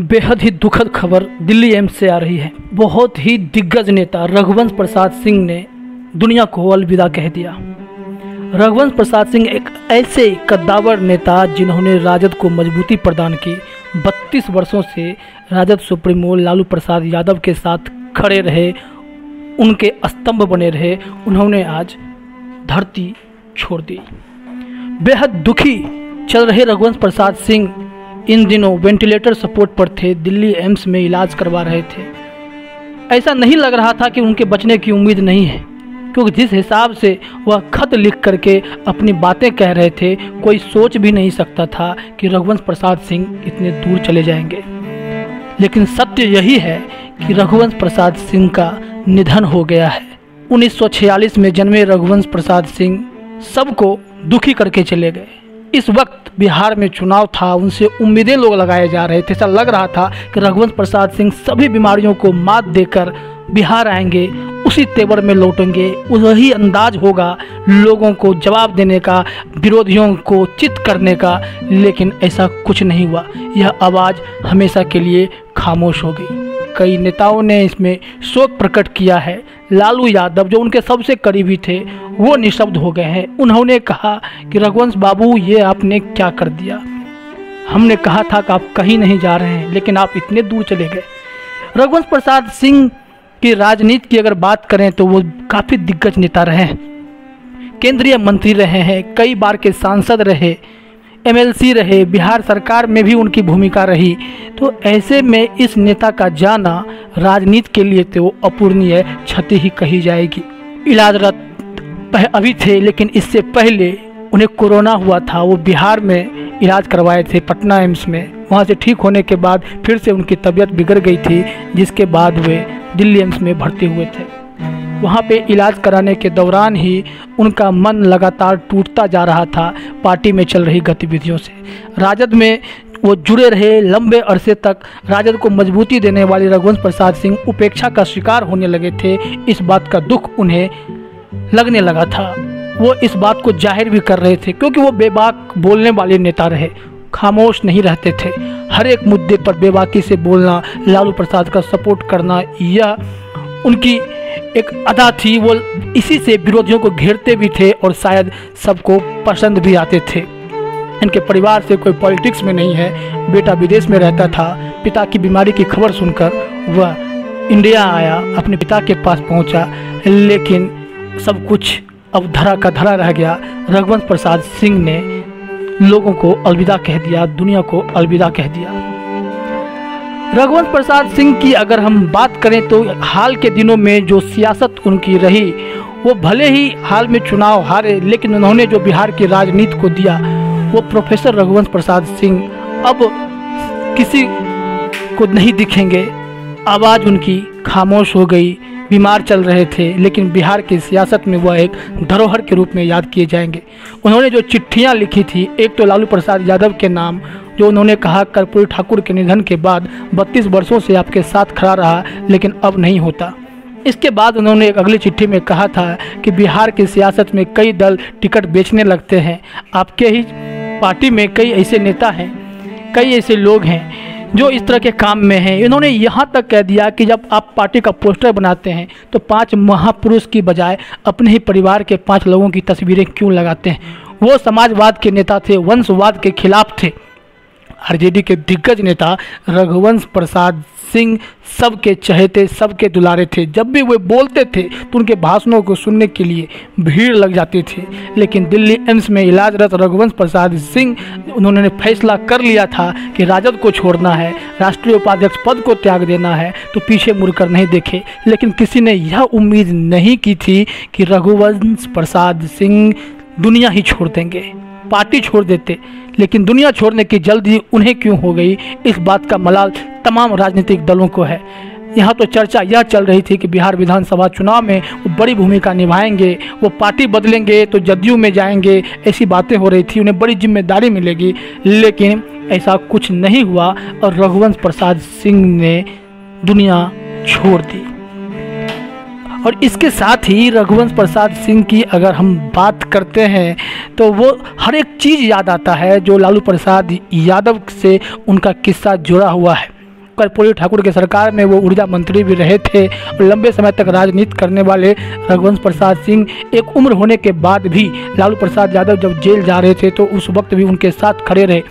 बेहद ही दुखद खबर दिल्ली एम्स से आ रही है। बहुत ही दिग्गज नेता रघुवंश प्रसाद सिंह ने दुनिया को अलविदा कह दिया। रघुवंश प्रसाद सिंह एक ऐसे कद्दावर नेता जिन्होंने राजद को मजबूती प्रदान की। 32 वर्षों से राजद सुप्रीमो लालू प्रसाद यादव के साथ खड़े रहे, उनके स्तंभ बने रहे, उन्होंने आज धरती छोड़ दी। बेहद दुखी चल रहे रघुवंश प्रसाद सिंह इन दिनों वेंटिलेटर सपोर्ट पर थे, दिल्ली एम्स में इलाज करवा रहे थे। ऐसा नहीं लग रहा था कि उनके बचने की उम्मीद नहीं है, क्योंकि जिस हिसाब से वह खत लिख करके अपनी बातें कह रहे थे, कोई सोच भी नहीं सकता था कि रघुवंश प्रसाद सिंह इतने दूर चले जाएँगे। लेकिन सत्य यही है कि रघुवंश प्रसाद सिंह का निधन हो गया है। 1946 में जन्मे रघुवंश प्रसाद सिंह सबको दुखी करके चले गए। इस वक्त बिहार में चुनाव था, उनसे उम्मीदें लोग लगाए जा रहे थे। ऐसा लग रहा था कि रघुवंश प्रसाद सिंह सभी बीमारियों को मात देकर बिहार आएँगे, उसी तेवर में लौटेंगे। वही अंदाज होगा लोगों को जवाब देने का, विरोधियों को चित करने का, लेकिन ऐसा कुछ नहीं हुआ। यह आवाज़ हमेशा के लिए खामोश हो गई। कई नेताओं ने इसमें शोक प्रकट किया है। लालू यादव जो उनके सबसे करीबी थे, वो निशब्द हो गए हैं। उन्होंने कहा कि रघुवंश बाबू, ये आपने क्या कर दिया? हमने कहा था कि आप कहीं नहीं जा रहे हैं, लेकिन आप इतने दूर चले गए। रघुवंश प्रसाद सिंह की राजनीति की अगर बात करें तो वो काफ़ी दिग्गज नेता रहे हैं। केंद्रीय मंत्री रहे हैं, कई बार के सांसद रहे। एमएलसी रहे, बिहार सरकार में भी उनकी भूमिका रही। तो ऐसे में इस नेता का जाना राजनीति के लिए तो अपूर्णीय क्षति ही कही जाएगी। इलाजरत अभी थे, लेकिन इससे पहले उन्हें कोरोना हुआ था, वो बिहार में इलाज करवाए थे, पटना एम्स में। वहाँ से ठीक होने के बाद फिर से उनकी तबीयत बिगड़ गई थी, जिसके बाद वे दिल्ली एम्स में भर्ती हुए थे। वहाँ पे इलाज कराने के दौरान ही उनका मन लगातार टूटता जा रहा था, पार्टी में चल रही गतिविधियों से। राजद में वो जुड़े रहे लंबे अरसे तक। राजद को मजबूती देने वाले रघुवंश प्रसाद सिंह उपेक्षा का शिकार होने लगे थे। इस बात का दुख उन्हें लगने लगा था। वो इस बात को ज़ाहिर भी कर रहे थे, क्योंकि वो बेबाक बोलने वाले नेता रहे। खामोश नहीं रहते थे। हर एक मुद्दे पर बेबाकी से बोलना, लालू प्रसाद का सपोर्ट करना, यह उनकी एक अदा थी, वो इसी से विरोधियों को घेरते भी थे और शायद सबको पसंद भी आते थे। इनके परिवार से कोई पॉलिटिक्स में नहीं है, बेटा विदेश में रहता था। पिता की बीमारी की खबर सुनकर वह इंडिया आया, अपने पिता के पास पहुँचा, लेकिन सब कुछ अब धरा का धरा रह गया। रघुवंश प्रसाद सिंह ने लोगों को अलविदा कह दिया, दुनिया को अलविदा कह दिया। रघुवंश प्रसाद सिंह की अगर हम बात करें तो हाल के दिनों में जो सियासत उनकी रही, वो भले ही हाल में चुनाव हारे, लेकिन उन्होंने जो बिहार की राजनीति को दिया, वो प्रोफेसर रघुवंश प्रसाद सिंह अब किसी को नहीं दिखेंगे। आवाज़ उनकी खामोश हो गई, बीमार चल रहे थे, लेकिन बिहार की सियासत में वह एक धरोहर के रूप में याद किए जाएँगे। उन्होंने जो चिट्ठियाँ लिखी थी, एक तो लालू प्रसाद यादव के नाम जो उन्होंने कहा, कर्पूरी ठाकुर के निधन के बाद 32 वर्षों से आपके साथ खड़ा रहा, लेकिन अब नहीं होता। इसके बाद उन्होंने एक अगली चिट्ठी में कहा था कि बिहार की सियासत में कई दल टिकट बेचने लगते हैं। आपके ही पार्टी में कई ऐसे नेता हैं, कई ऐसे लोग हैं जो इस तरह के काम में हैं। इन्होंने यहाँ तक कह दिया कि जब आप पार्टी का पोस्टर बनाते हैं तो पाँच महापुरुष की बजाय अपने ही परिवार के पाँच लोगों की तस्वीरें क्यों लगाते हैं? वो समाजवाद के नेता थे, वंशवाद के खिलाफ थे। आरजेडी के दिग्गज नेता रघुवंश प्रसाद सिंह सबके चहेते, सबके दुलारे थे। जब भी वे बोलते थे तो उनके भाषणों को सुनने के लिए भीड़ लग जाती थी। लेकिन दिल्ली एम्स में इलाजरत रघुवंश प्रसाद सिंह, उन्होंने फैसला कर लिया था कि राजद को छोड़ना है, राष्ट्रीय उपाध्यक्ष पद को त्याग देना है तो पीछे मुड़कर नहीं देखे। लेकिन किसी ने यह उम्मीद नहीं की थी कि रघुवंश प्रसाद सिंह दुनिया ही छोड़ देंगे। पार्टी छोड़ देते। लेकिन दुनिया छोड़ने की जल्दी उन्हें क्यों हो गई? इस बात का मलाल तमाम राजनीतिक दलों को है। यहाँ तो चर्चा यह चल रही थी कि बिहार विधानसभा चुनाव में वो बड़ी भूमिका निभाएँगे, वो पार्टी बदलेंगे तो जदयू में जाएँगे, ऐसी बातें हो रही थी, उन्हें बड़ी ज़िम्मेदारी मिलेगी। लेकिन ऐसा कुछ नहीं हुआ और रघुवंश प्रसाद सिंह ने दुनिया छोड़ दी। और इसके साथ ही रघुवंश प्रसाद सिंह की अगर हम बात करते हैं तो वो हर एक चीज़ याद आता है जो लालू प्रसाद यादव से उनका किस्सा जुड़ा हुआ है। कर्पूरी ठाकुर के सरकार में वो ऊर्जा मंत्री भी रहे थे और लंबे समय तक राजनीति करने वाले रघुवंश प्रसाद सिंह एक उम्र होने के बाद भी लालू प्रसाद यादव जब जेल जा रहे थे तो उस वक्त भी उनके साथ खड़े रहे।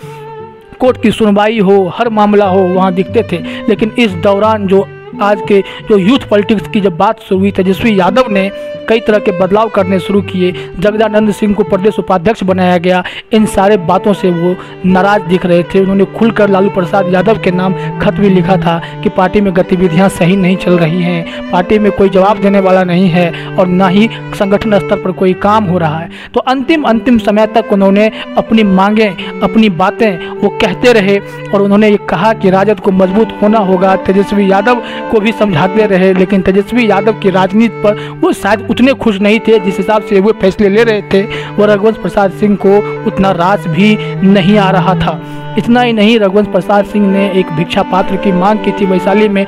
कोर्ट की सुनवाई हो, हर मामला हो, वहाँ दिखते थे। लेकिन इस दौरान जो आज के जो यूथ पॉलिटिक्स की जब बात शुरू हुई तेजस्वी यादव ने कई तरह के बदलाव करने शुरू किए। जगदानंद सिंह को प्रदेश उपाध्यक्ष बनाया गया। इन सारे बातों से वो नाराज़ दिख रहे थे। उन्होंने खुलकर लालू प्रसाद यादव के नाम खत भी लिखा था कि पार्टी में गतिविधियाँ सही नहीं चल रही हैं। पार्टी में कोई जवाब देने वाला नहीं है और ना ही संगठन स्तर पर कोई काम हो रहा है। तो अंतिम अंतिम समय तक उन्होंने अपनी मांगें, अपनी बातें वो कहते रहे और उन्होंने ये कहा कि राजद को मज़बूत होना होगा। तेजस्वी यादव को भी समझाते रहे, लेकिन तेजस्वी यादव की राजनीति पर वो शायद उतने खुश नहीं थे, जिस हिसाब से वो फैसले ले रहे थे वो रघुवंश प्रसाद सिंह को उतना रास भी नहीं आ रहा था। इतना ही नहीं, रघुवंश प्रसाद सिंह ने एक भिक्षा पात्र की मांग की थी वैशाली में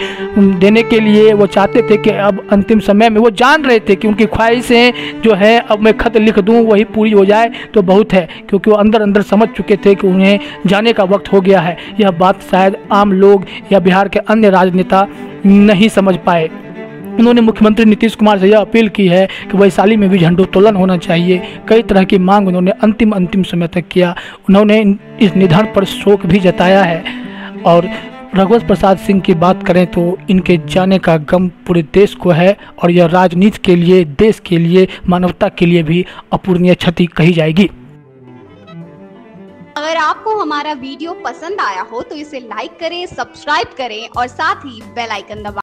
देने के लिए। वो चाहते थे कि अब अंतिम समय में वो जान रहे थे कि उनकी ख्वाहिशें जो है, अब मैं खत लिख दूँ, वही पूरी हो जाए तो बहुत है, क्योंकि वो अंदर अंदर समझ चुके थे कि उन्हें जाने का वक्त हो गया है। यह बात शायद आम लोग या बिहार के अन्य राजनेता नहीं समझ पाए। उन्होंने मुख्यमंत्री नीतीश कुमार से यह अपील की है कि वैशाली में भी झंडोत्तोलन होना चाहिए। कई तरह की मांग उन्होंने अंतिम अंतिम समय तक किया। उन्होंने इस निधन पर शोक भी जताया है। और रघुवंश प्रसाद सिंह की बात करें तो इनके जाने का गम पूरे देश को है और यह राजनीति के लिए, देश के लिए, मानवता के लिए भी अपूर्णीय क्षति कही जाएगी। अगर आपको हमारा वीडियो पसंद आया हो तो इसे लाइक करें, सब्सक्राइब करें और साथ ही बेल आइकन दबाएँ